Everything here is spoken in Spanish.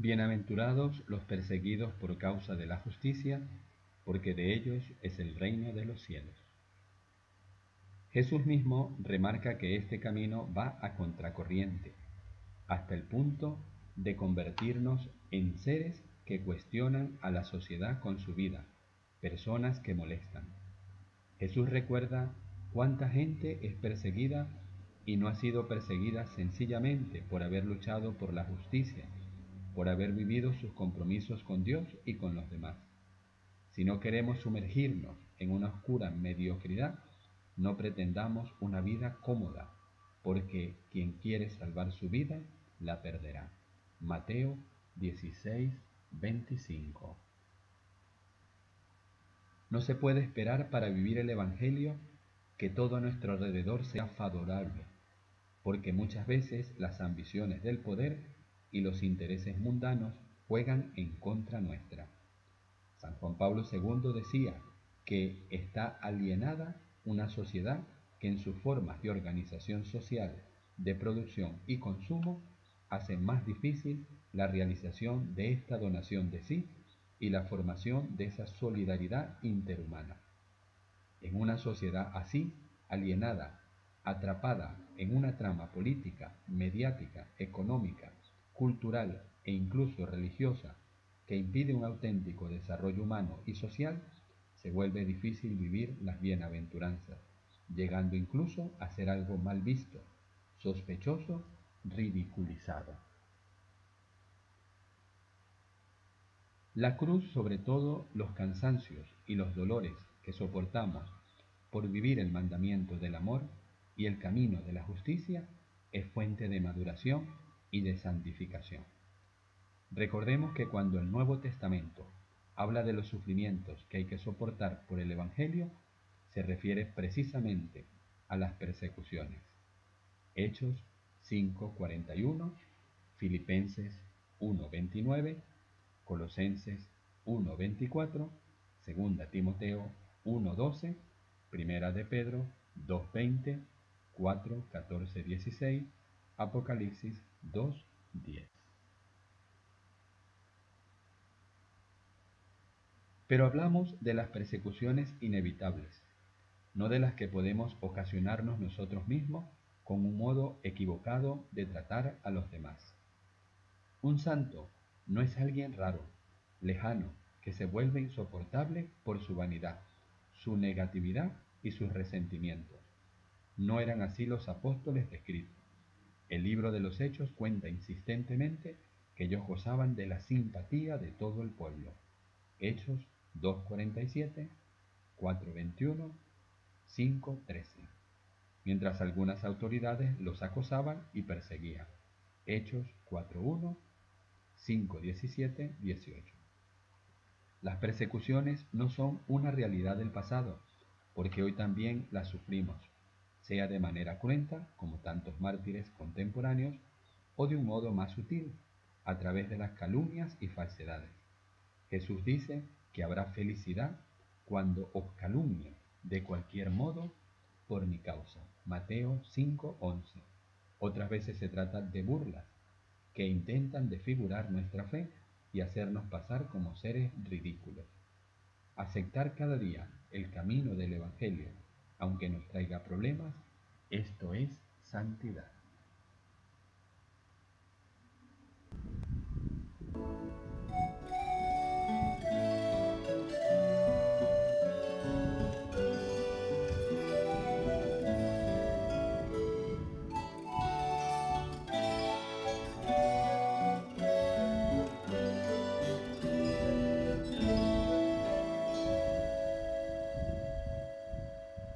Bienaventurados los perseguidos por causa de la justicia, porque de ellos es el reino de los cielos. Jesús mismo remarca que este camino va a contracorriente, hasta el punto de convertirnos en seres que cuestionan a la sociedad con su vida, personas que molestan. Jesús recuerda cuánta gente es perseguida y no ha sido perseguida sencillamente por haber luchado por la justicia, por haber vivido sus compromisos con Dios y con los demás. Si no queremos sumergirnos en una oscura mediocridad, no pretendamos una vida cómoda, porque quien quiere salvar su vida, la perderá. Mateo 16, 25. No se puede esperar para vivir el Evangelio que todo a nuestro alrededor sea favorable, porque muchas veces las ambiciones del poder y los intereses mundanos juegan en contra nuestra. San Juan Pablo II decía que está alienada una sociedad que en sus formas de organización social, de producción y consumo hace más difícil la realización de esta donación de sí y la formación de esa solidaridad interhumana. En una sociedad así, alienada, atrapada en una trama política, mediática, económica, cultural e incluso religiosa que impide un auténtico desarrollo humano y social, se vuelve difícil vivir las bienaventuranzas, llegando incluso a ser algo mal visto, sospechoso, ridiculizado. La cruz, sobre todo los cansancios y los dolores que soportamos por vivir el mandamiento del amor y el camino de la justicia, es fuente de maduración y de santificación. Recordemos que cuando el Nuevo Testamento habla de los sufrimientos que hay que soportar por el Evangelio, se refiere precisamente a las persecuciones. Hechos 5:41, Filipenses 1:29, Colosenses 1:24, Segunda Timoteo 1:12, Primera de Pedro 2:20, 4:14-16, Apocalipsis 2:10. Pero hablamos de las persecuciones inevitables, no de las que podemos ocasionarnos nosotros mismos con un modo equivocado de tratar a los demás. Un santo no es alguien raro, lejano, que se vuelve insoportable por su vanidad, su negatividad y sus resentimientos. No eran así los apóstoles descritos. El libro de los Hechos cuenta insistentemente que ellos gozaban de la simpatía de todo el pueblo. Hechos 2.47, 4.21, 5.13, mientras algunas autoridades los acosaban y perseguían. Hechos 4.1, 5.17, 18. Las persecuciones no son una realidad del pasado, porque hoy también las sufrimos, sea de manera cruenta, como tantos mártires contemporáneos, o de un modo más sutil, a través de las calumnias y falsedades. Jesús dice que habrá felicidad cuando os calumnien de cualquier modo por mi causa. Mateo 5:11. Otras veces se trata de burlas que intentan desfigurar nuestra fe y hacernos pasar como seres ridículos. Aceptar cada día el camino del Evangelio, aunque nos traiga problemas, esto es santidad.